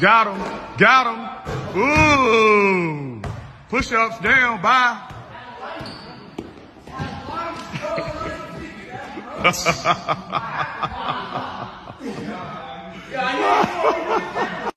Got him. Got him. Ooh. Push-ups down. Bye.